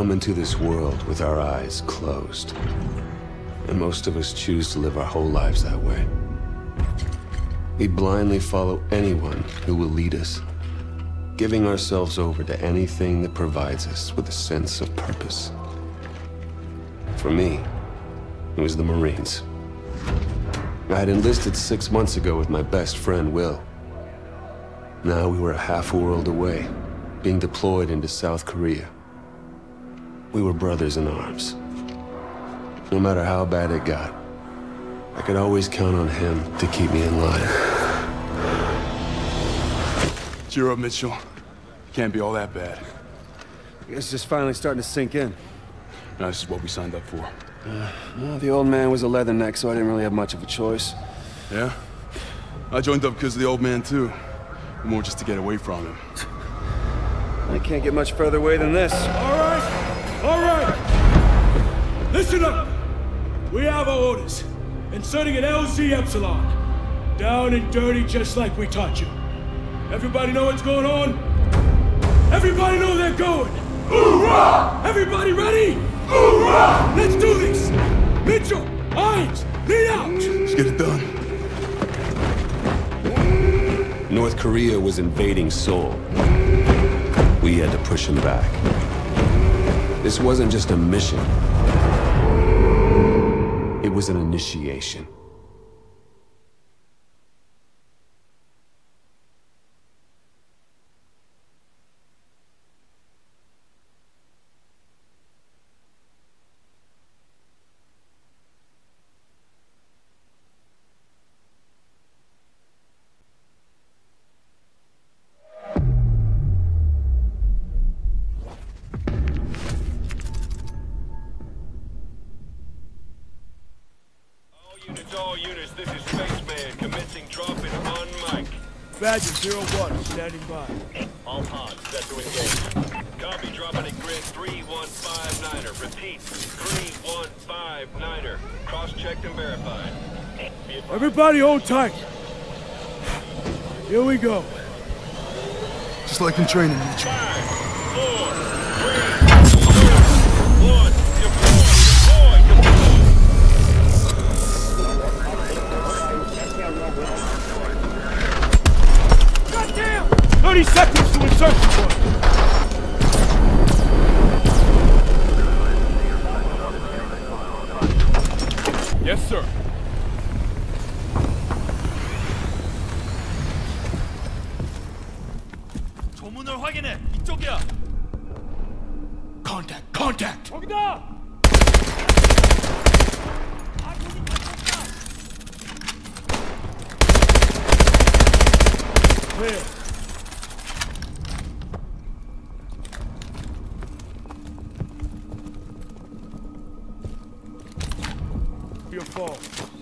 Come into this world with our eyes closed. And most of us choose to live our whole lives that way. We blindly follow anyone who will lead us, giving ourselves over to anything that provides us with a sense of purpose. For me, it was the Marines. I had enlisted six months ago with my best friend, Will. Now we were a half world away, being deployed into South Korea. We were brothers in arms. No matter how bad it got, I could always count on him to keep me in line. Cheer up, Mitchell. It Can't be all that bad. I guess it's just finally starting to sink in. Now, this is what we signed up for. Uh, well, the old man was a leatherneck, so I didn't really have much of a choice. Yeah? I joined up because of the old man, too. More just to get away from him. I can't get much further away than this. All right! All right! Listen up! We have our orders. Inserting an LZ Epsilon. Down and dirty just like we taught you. Everybody know what's going on? Everybody know they're going! Hoorah! Everybody ready? Hoorah! Let's do this! Mitchell! Hines! Lead out! Let's get it done. North Korea was invading Seoul. We had to push him back. This wasn't just a mission. Was an initiation. Tight. Here we go. Just like in training, Mitchell. Your fault.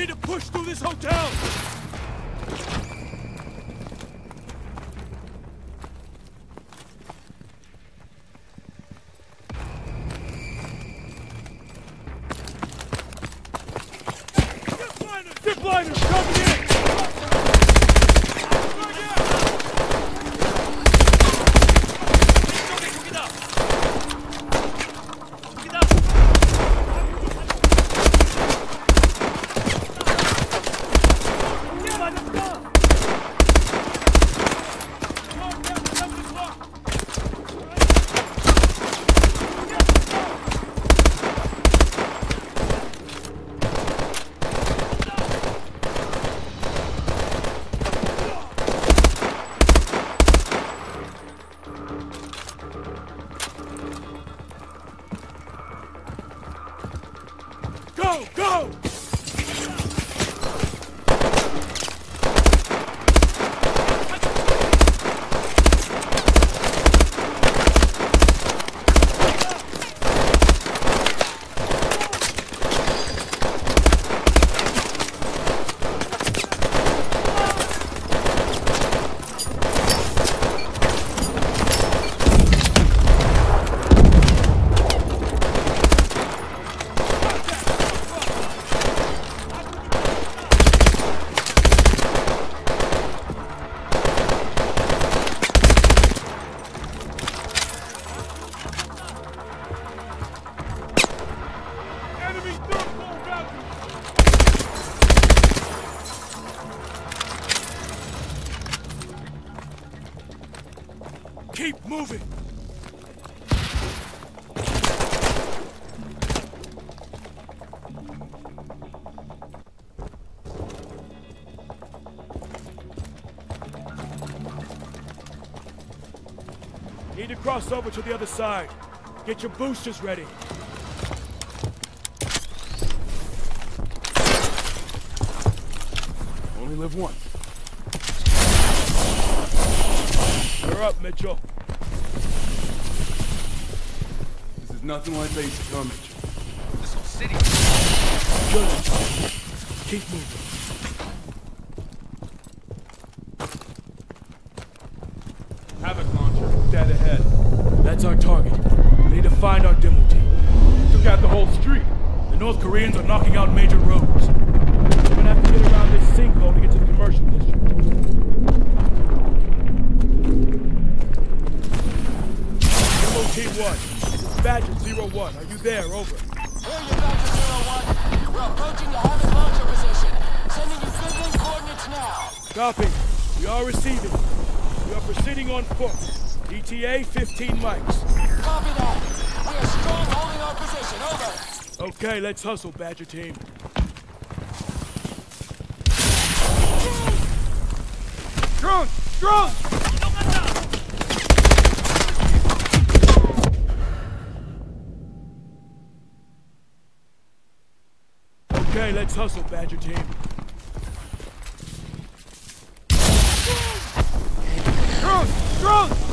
Need to push through this hotel! Keep moving! Need to cross over to the other side. Get your boosters ready. Only live once. You're up, Mitchell. This is nothing like basic, Mitchell? This whole city. Good. Keep moving. Havoc launcher, dead ahead. That's our target. We need to find our demo team. Took out the whole street. The North Koreans are knocking out major roads. 101. Are you there? Over. Here you, Doctor 01. We're approaching the Havoc launcher position. Sending you Goodwin coordinates now. Copy. We are receiving. We are proceeding on foot. ETA 15 mics. Copy that. We are strong holding our position. Over. Okay, let's hustle, Badger team. Drone! Drone! Let's hustle, Badger Team. Drone! Drone!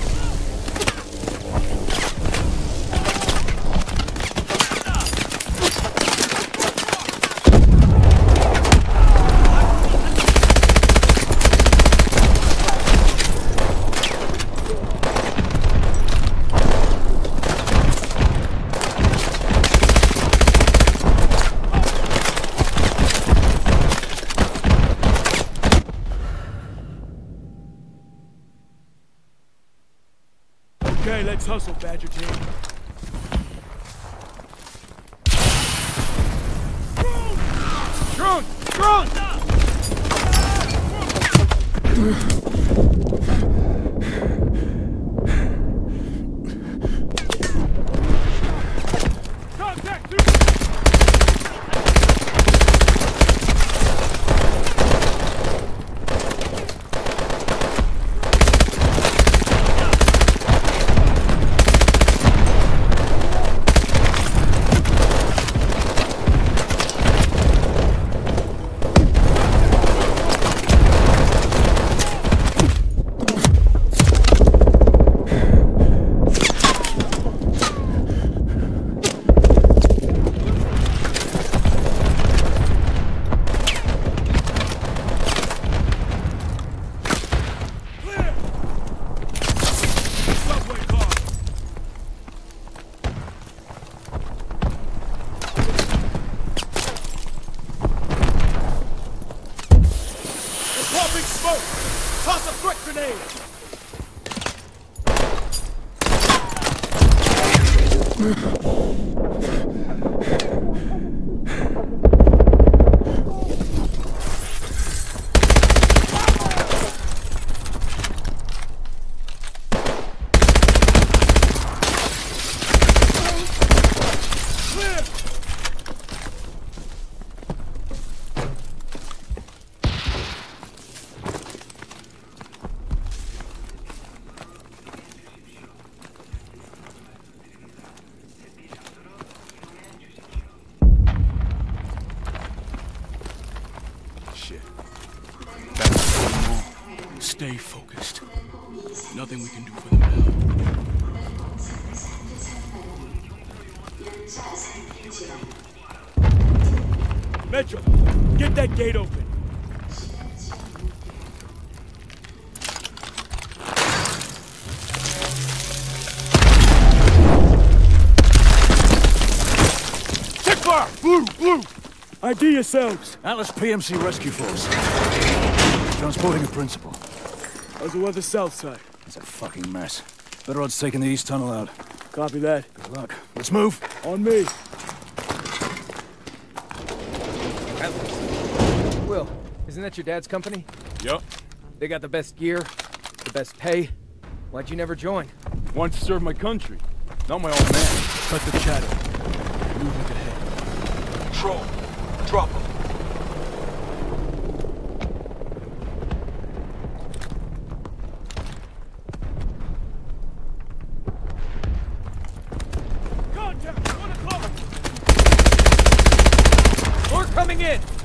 Hustle, Badger Yourselves. Atlas PMC Rescue Force. Transporting a principal. How's the weather south side? It's a fucking mess. Better odds taking the east tunnel out. Copy that. Good luck. Let's move. On me. Will, isn't that your dad's company? Yup. They got the best gear, the best pay. Why'd you never join? Wanted to serve my country. Not my old man. Cut the chatter. Movement ahead. Control. Drop him. Contact! One o'clock! More coming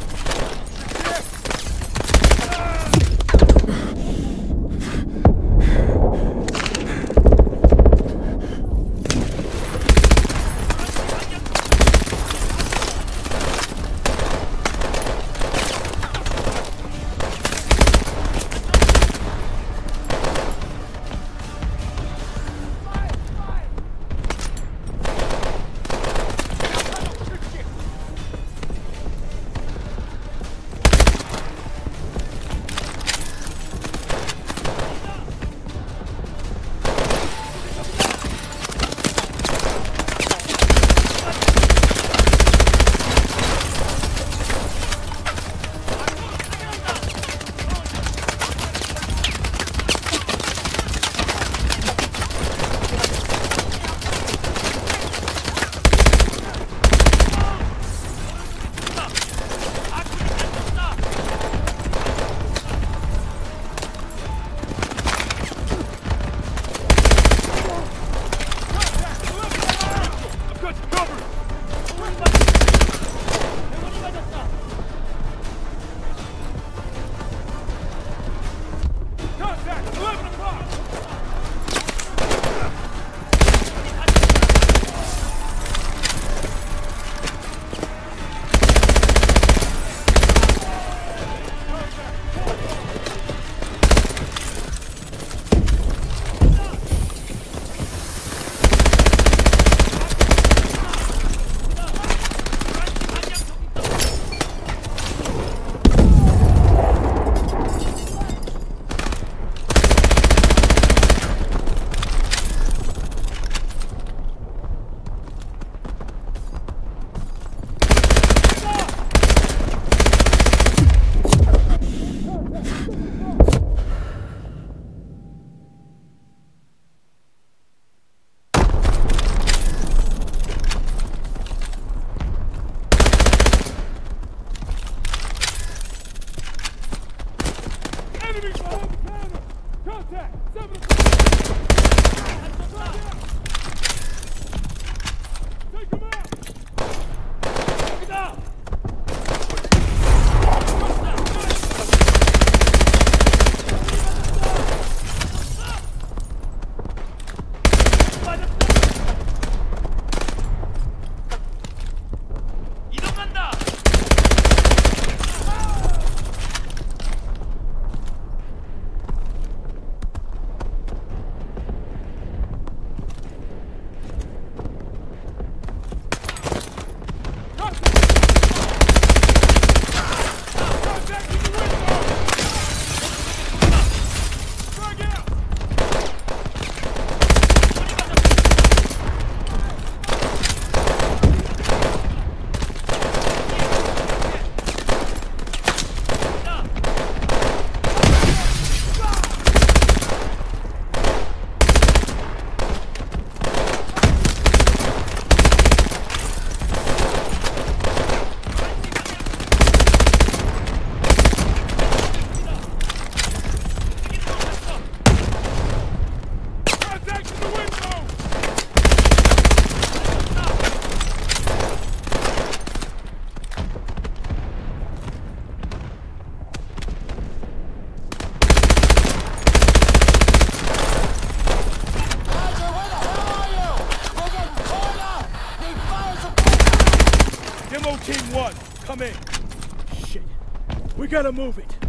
move it.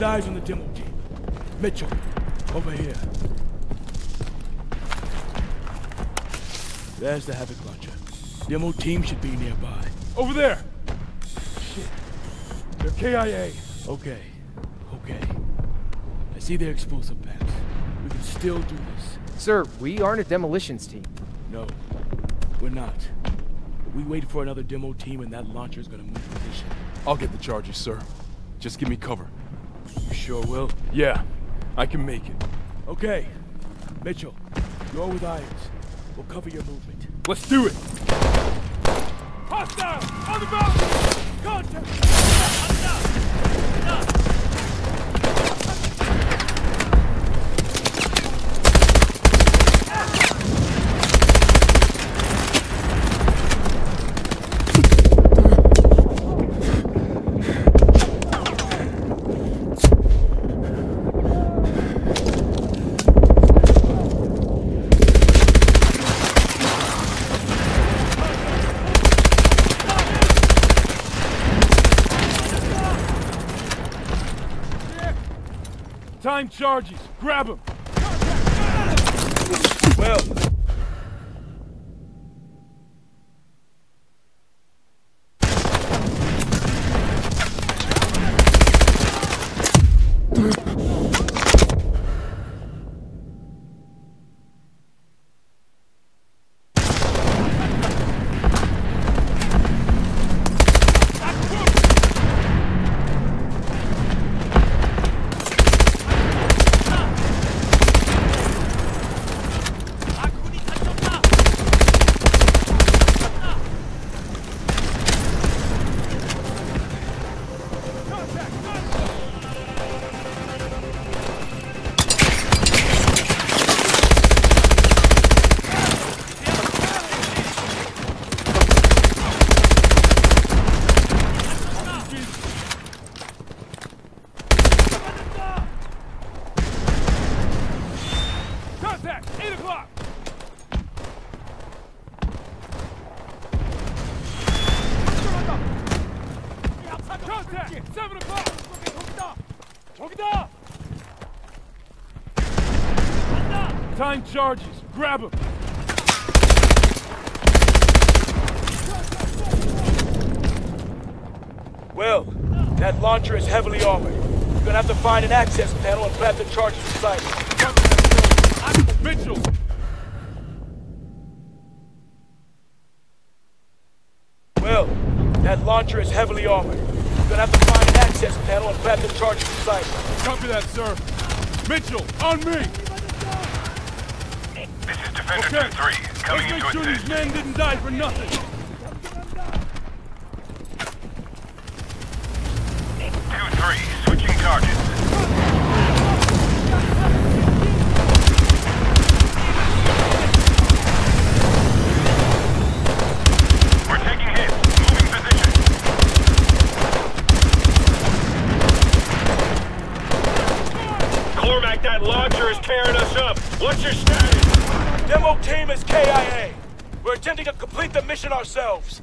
Get eyes on the demo team. Mitchell, over here. There's the Havoc launcher. Demo team should be nearby. Over there! Shit. They're KIA. Okay. Okay. I see their explosive packs. We can still do this. Sir, we aren't a demolitions team. No, we're not. But we wait for another demo team and that launcher's gonna move position. I'll get the charges, sir. Just give me cover. You sure will? Yeah, I can make it. Okay. Mitchell, you're with Irons. We'll cover your movement. Let's do it! Hostile! On the mountain! Contact! Time charges! Grab him! Well, heavily armored. You're gonna have to find an access panel and plant the charges inside it. Copy that, sir. Mitchell, on me! This is Defender Okay. 2-3, coming Let's in make to sure these men didn't die for nothing. Two three, switching targets. We're taking hits. Moving position. Cormack, that launcher is tearing us up. What's your status? Demo team is KIA. We're attempting to complete the mission ourselves.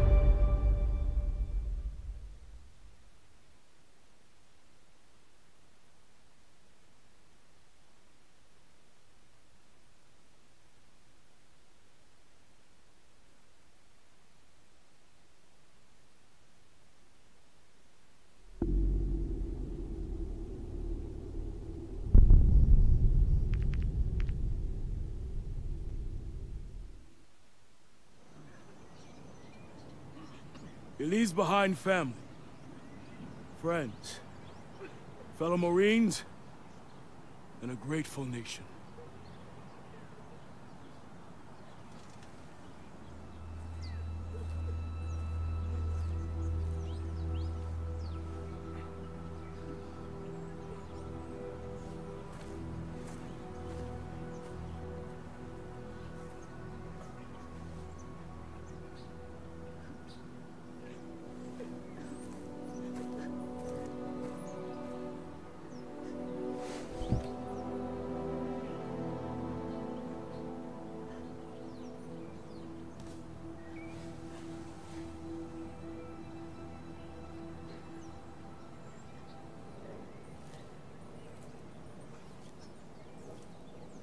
Leaves behind family, friends, fellow Marines, and a grateful nation.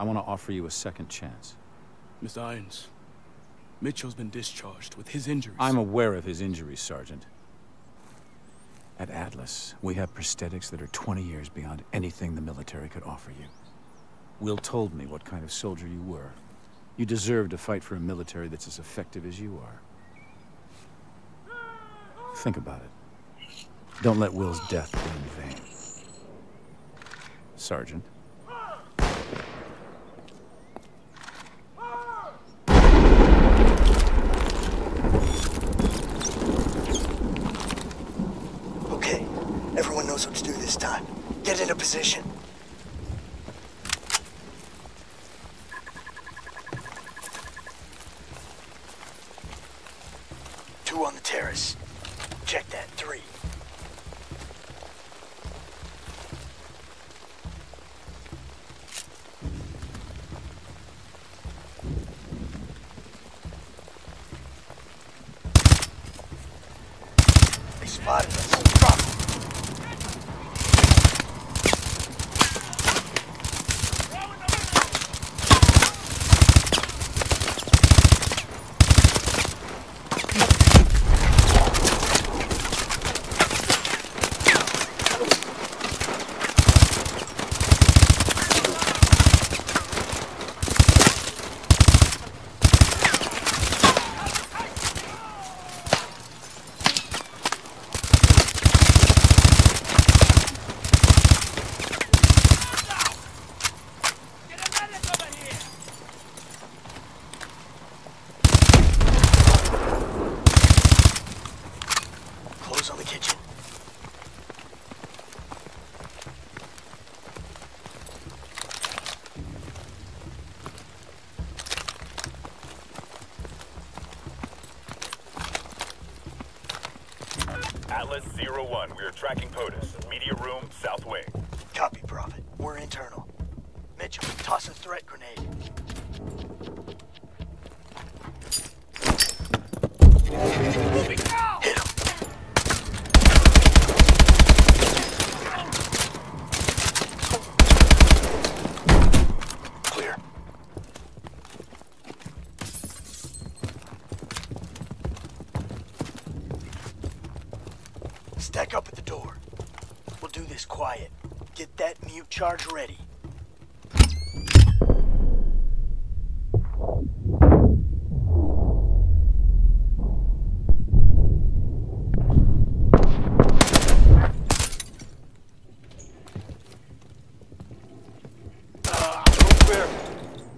I want to offer you a second chance. Miss Irons, Mitchell's been discharged with his injuries. I'm aware of his injuries, Sergeant. At Atlas, we have prosthetics that are 20 years beyond anything the military could offer you. Will told me what kind of soldier you were. You deserve to fight for a military that's as effective as you are. Think about it. Don't let Will's death be in vain. Sergeant. Okay, everyone knows what to do this time. Get into position. Zero One, we are tracking POTUS. Media room, south wing. Copy, Prophet. We're internal. Mitchell, toss a threat grenade. Moving now! Hit him. Clear. Stack up at the door. We'll do this quiet. Get that mute charge ready.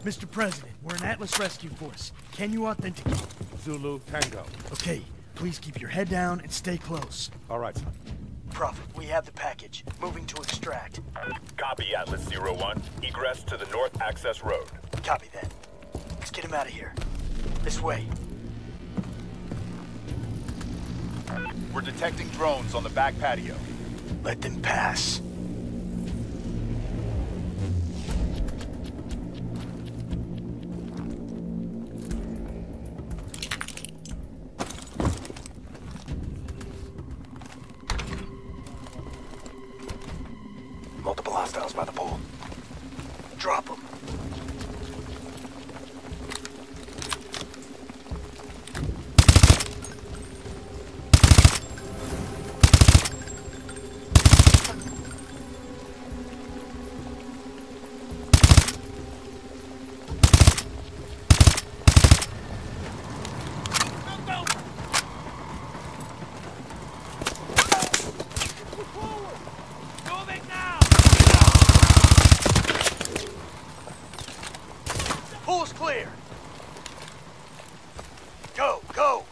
Mr. President, we're an Atlas Rescue Force. Can you authenticate? Zulu Tango. Okay, please keep your head down and stay close. All right, son. We have the package. Moving to extract. Copy Atlas Zero One. Egress to the north access road. Copy that. Let's get him out of here. This way. We're detecting drones on the back patio. Let them pass. Clear. Go, go.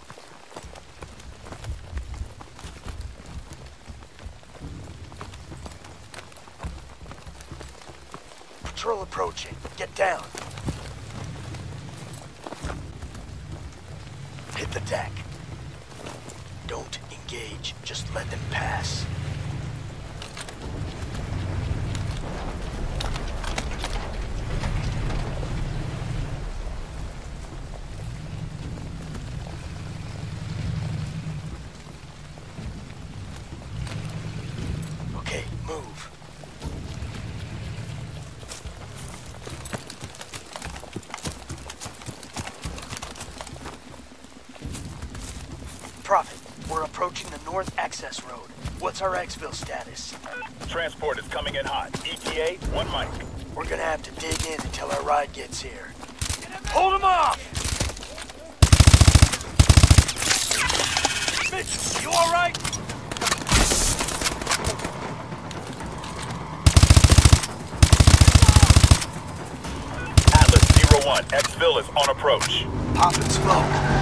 Patrol approaching. Get down. Hit the deck. Don't engage. Just let them pass. Okay, move. Prophet, we're approaching the north access road. What's our exfil status? Transport is coming in hot. ETA, one mic. We're gonna have to dig in until our ride gets here. Hold him off! Mitch, you alright? Atlas Zero One, exfil is on approach. Popping smoke.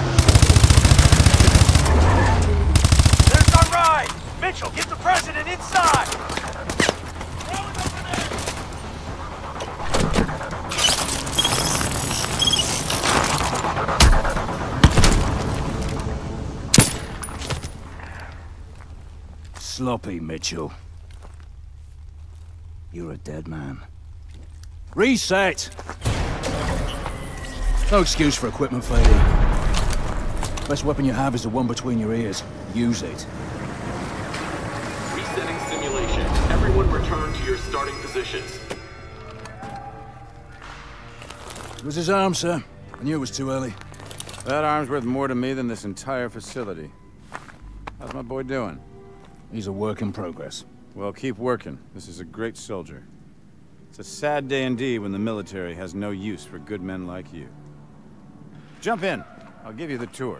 Get the president inside! Sloppy, Mitchell. You're a dead man. Reset! No excuse for equipment failure. Best weapon you have is the one between your ears. Use it. Resetting simulation. Everyone return to your starting positions. It was his arm, sir. I knew it was too early. That arm's worth more to me than this entire facility. How's my boy doing? He's a work in progress. Well, keep working. This is a great soldier. It's a sad day indeed when the military has no use for good men like you. Jump in. I'll give you the tour.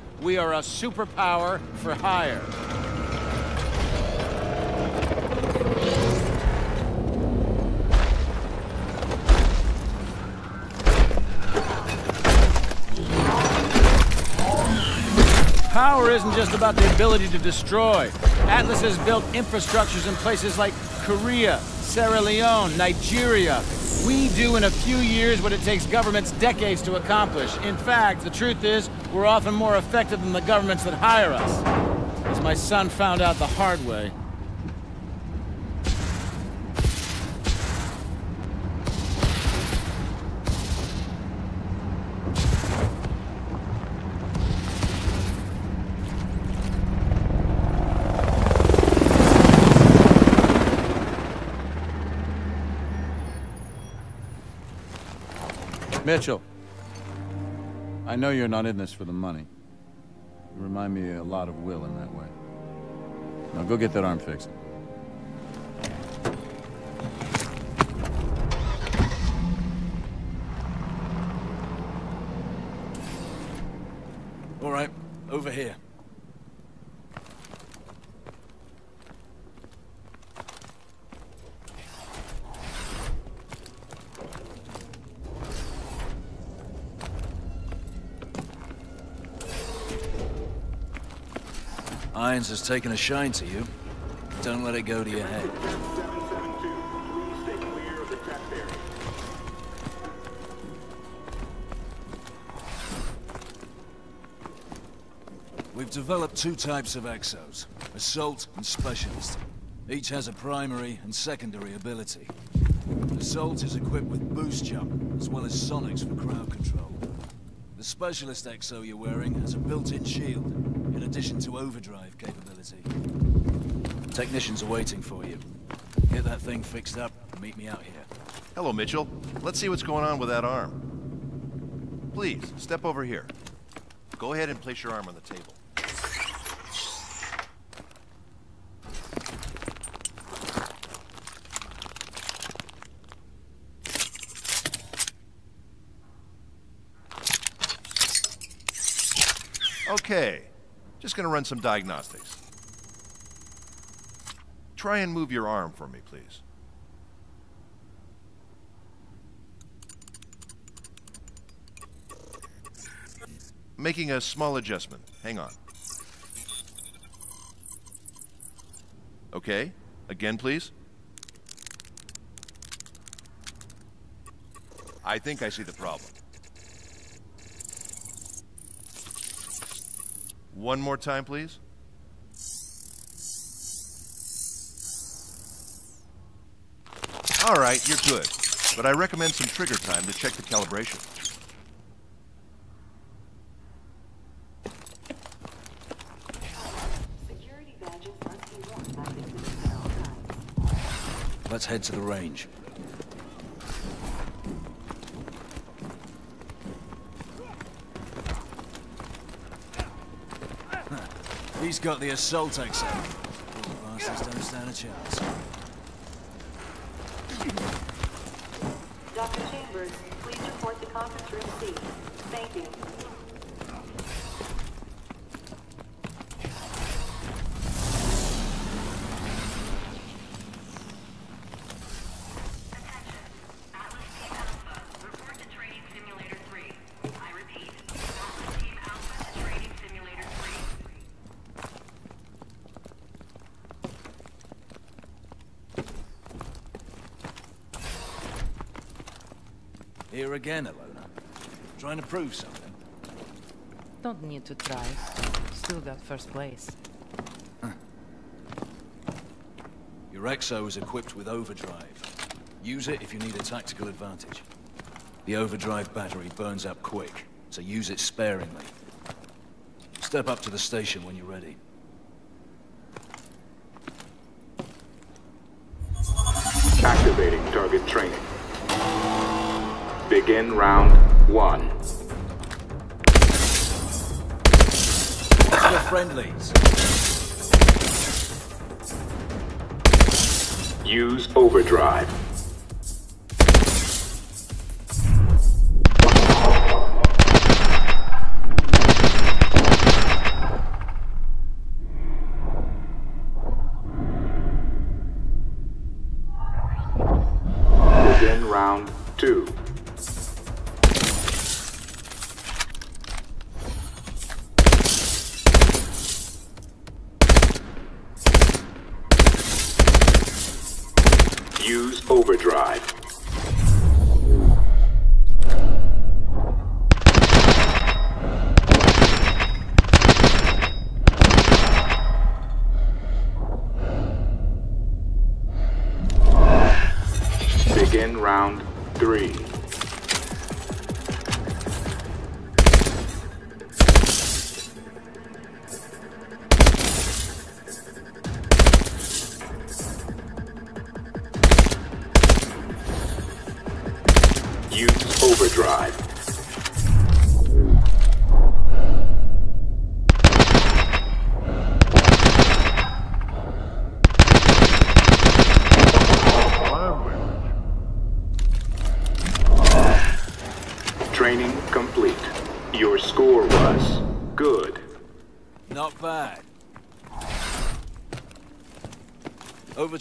We are a superpower for hire. Power isn't just about the ability to destroy. Atlas has built infrastructures in places like Korea, Sierra Leone, Nigeria. We do in a few years what it takes governments decades to accomplish. In fact, the truth is, we're often more effective than the governments that hire us. As my son found out the hard way. Mitchell. I know you're not in this for the money. You remind me a lot of Will in that way. Now go get that arm fixed. All right, over here. Irons has taken a shine to you. Don't let it go to your head. We've developed two types of exos, Assault and Specialist. Each has a primary and secondary ability. Assault is equipped with boost jump, as well as sonics for crowd control. The Specialist exo you're wearing has a built-in shield, addition to overdrive capability. Technicians are waiting for you. Get that thing fixed up and meet me out here. Hello, Mitchell. Let's see what's going on with that arm. Please, step over here. Go ahead and place your arm on the table. Okay, just gonna run some diagnostics. Try and move your arm for me, please. Making a small adjustment. Hang on. Okay, again, please. I think I see the problem. One more time, please. All right, you're good. But I recommend some trigger time to check the calibration. Let's head to the range. He's got the assault. Those bastards don't stand a chance. Dr. Chambers, please report the conference room C. Thank you. Here again, Ilona. Trying to prove something. Don't need to try. Still got first place. Your Exo is equipped with overdrive. Use it if you need a tactical advantage. The overdrive battery burns up quick, so use it sparingly. Step up to the station when you're ready. Activating target training. Begin round one. We're friendlies. Use overdrive. Begin round three.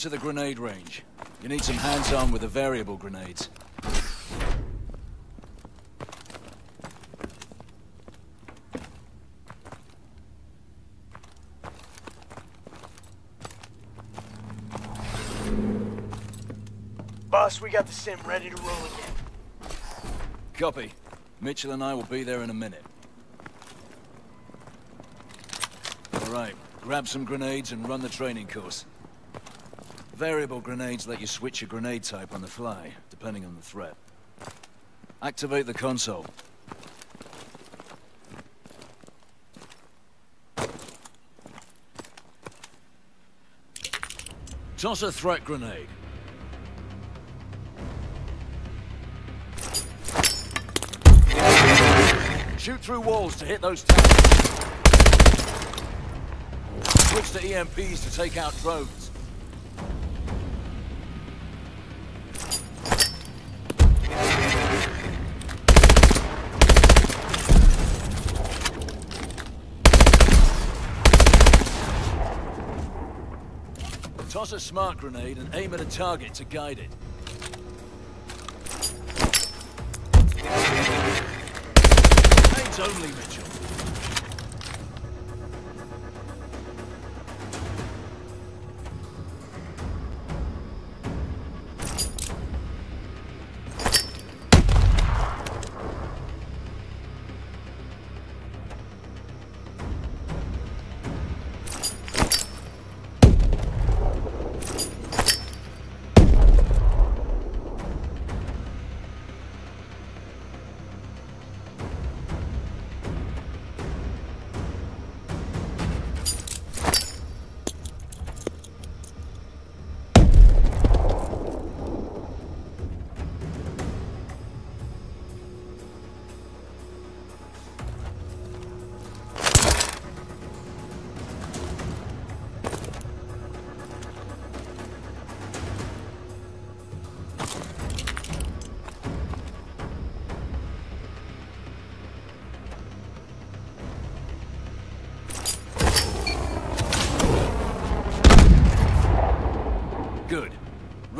To the grenade range. You need some hands-on with the variable grenades. Boss, we got the sim ready to roll again. Copy. Mitchell and I will be there in a minute. All right, grab some grenades and run the training course. Variable grenades let you switch your grenade type on the fly, depending on the threat. Activate the console. Toss a threat grenade. Shoot through walls to hit those towers. Switch to EMPs to take out drones. Toss a smart grenade and aim at a target to guide it. Grenades only, Mitchell.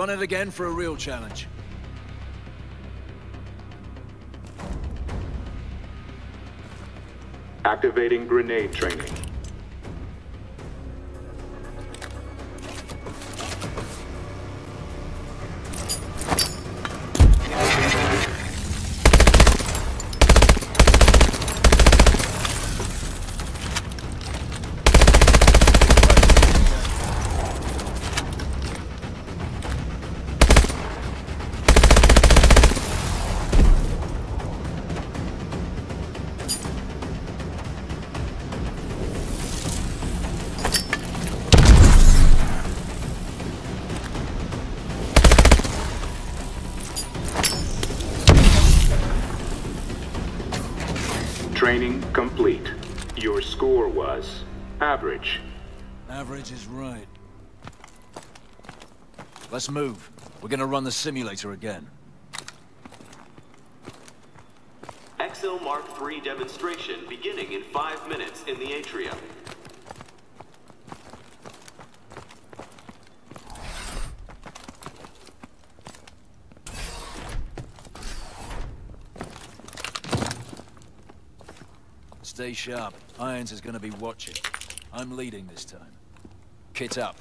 Run it again for a real challenge. Activating grenade training. Let's move. We're gonna run the simulator again. Exo Mark III demonstration beginning in five minutes in the atrium. Stay sharp. Irons is gonna be watching. I'm leading this time. Kit up.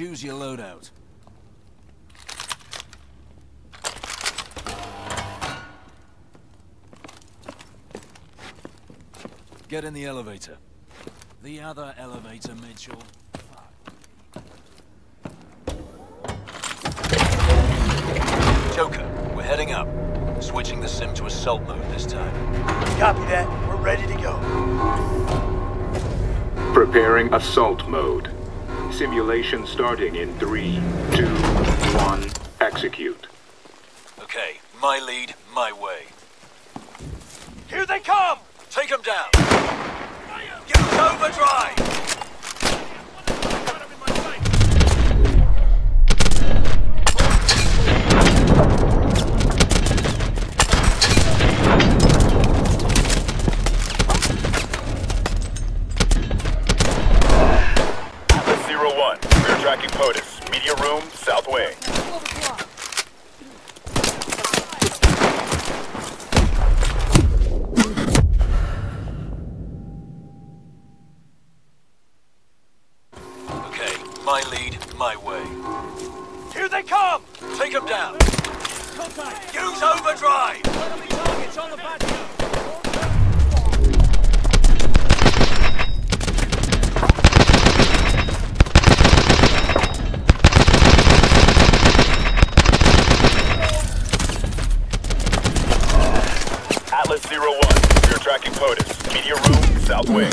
Choose your loadout. Get in the elevator. The other elevator, Mitchell. Joker, we're heading up. Switching the sim to assault mode this time. Copy that. We're ready to go. Preparing assault mode. Simulation starting in three, two, one, execute. Okay, my lead, my way. Here they come! Take them down! Use overdrive! Atlas Zero One, we're tracking POTUS. Media room, south wing. Okay, my lead, my way. Here they come! Take them down! Contact! Use overdrive! Enemy targets on the patio! Atlas Zero One, we're tracking POTUS. Media room, south wing.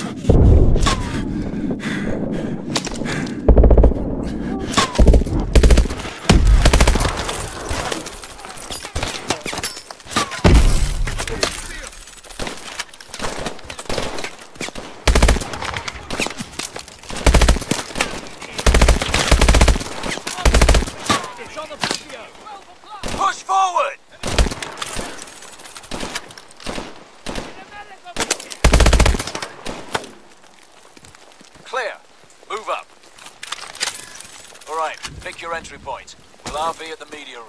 It's on the patio! Push forward! Clear. Move up. All right, pick your entry point. We'll RV at the media room.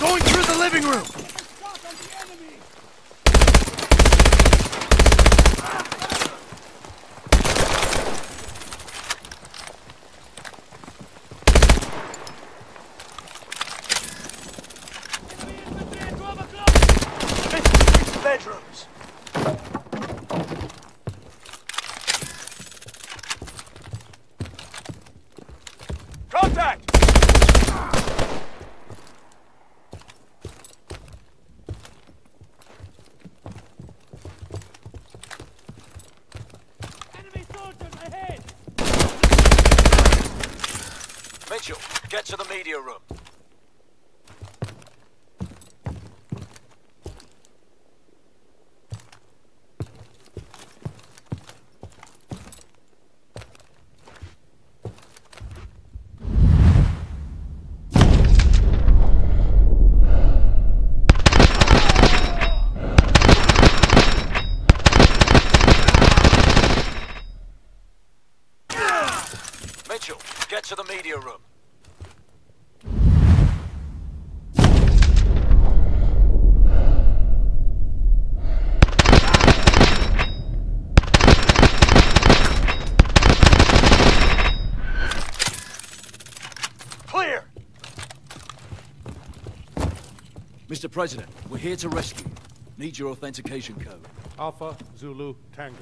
Going through the living room! Bedrooms. Contact! Enemy soldiers ahead! Mitchell, get to the media room. Mitchell, get to the media room. Clear! Mr. President, we're here to rescue. Need your authentication code. Alpha Zulu Tango.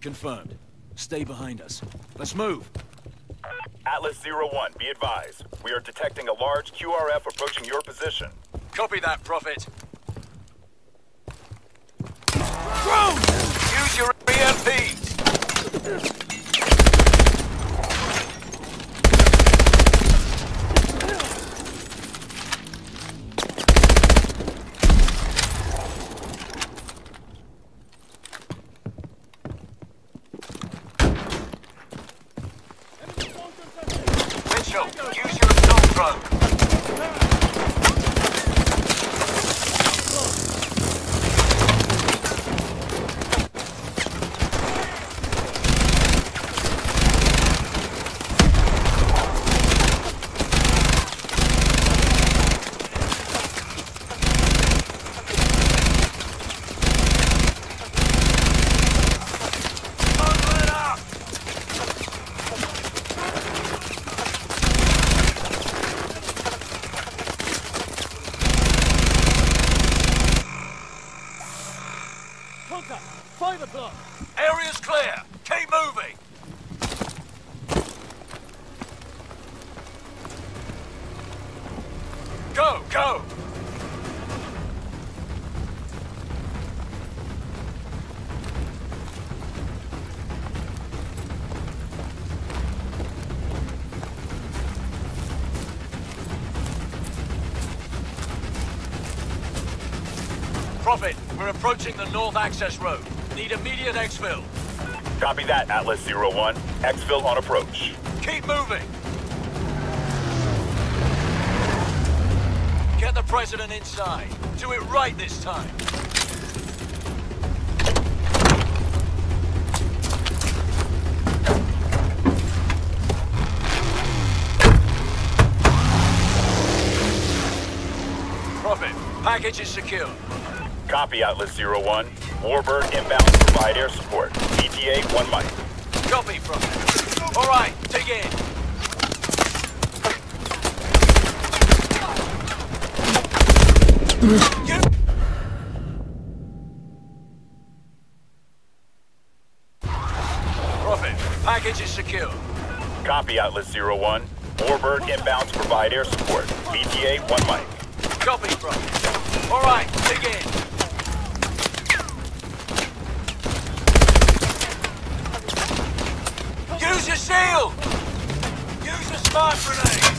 Confirmed. Stay behind us. Let's move. Atlas Zero One, be advised. We are detecting a large QRF approaching your position. Copy that, Prophet. Drone! Use your EMPs! Mitchell, use your assault drone. Contact! Five o'clock! Area's clear. Keep moving. Go, go. Prophet, we're approaching the north access road. Need immediate exfil. Copy that, Atlas Zero One. Exfil on approach. Keep moving. Get the president inside. Do it right this time. Prophet, package is secure. Copy, Zero One. Warbird inbound to provide air support. ETA one mic. Copy, Prophet. All right, dig in. Prophet, package is secure. Copy, Zero One. Warbird inbound to provide air support. ETA one mic. Copy, Prophet. All right, dig in. Use your shield! Use your smart grenades!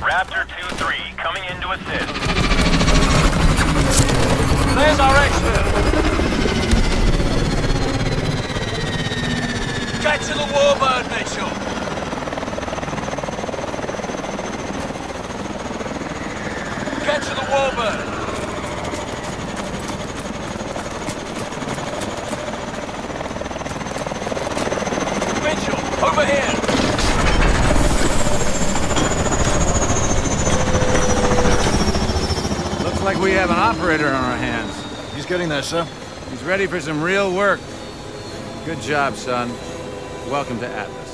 Raptor 2-3, coming in to assist. There's our exfil! Get to the warbird, Mitchell! Get to the warbird! Mitchell, over here! Looks like we have an operator on our hands. He's getting there, sir. He's ready for some real work. Good job, son. Welcome to Atlas.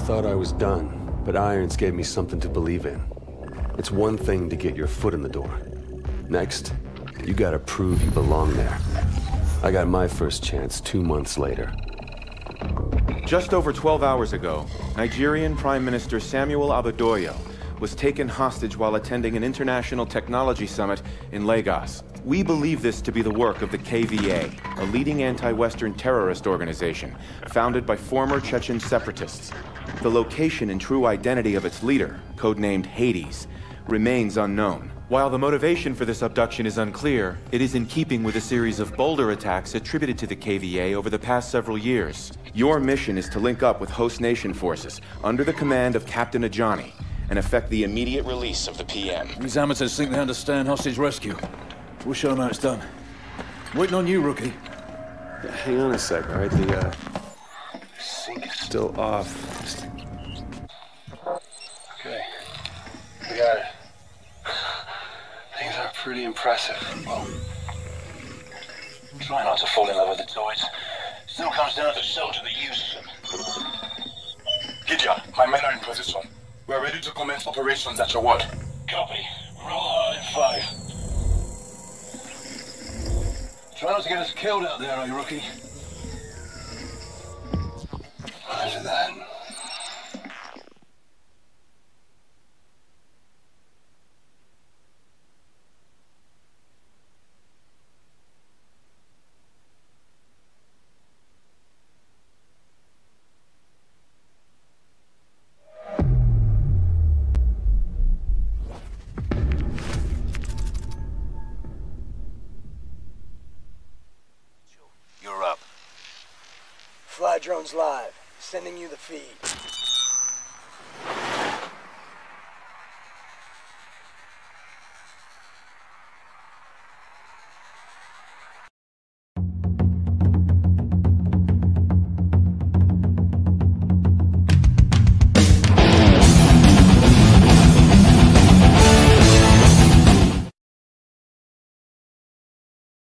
Thought I was done, but Irons gave me something to believe in. It's one thing to get your foot in the door. Next, you gotta prove you belong there. I got my first chance two months later. Just over 12 hours ago, Nigerian Prime Minister Samuel Abadoyo was taken hostage while attending an international technology summit in Lagos. We believe this to be the work of the KVA, a leading anti-Western terrorist organization founded by former Chechen separatists. The location and true identity of its leader, codenamed Hades, remains unknown. While the motivation for this abduction is unclear, it is in keeping with a series of bolder attacks attributed to the KVA over the past several years. Your mission is to link up with host nation forces under the command of Captain Ajani and effect the immediate release of the PM. These amateurs think they understand hostage rescue. We'll show them how it's done. Waiting on you, rookie. Yeah, hang on a sec, all right? The, uh... Sync is still off. Just... Okay. We got it. Things are pretty impressive. Well, try not to fall in love with the toys. Still comes down to the soldier that uses them. Gideon, my men are in position. We are ready to commence operations at your word. Copy. Roll hard in five. Try not to get us killed out there, eh, rookie? Roger that. Live. Sending you the feed.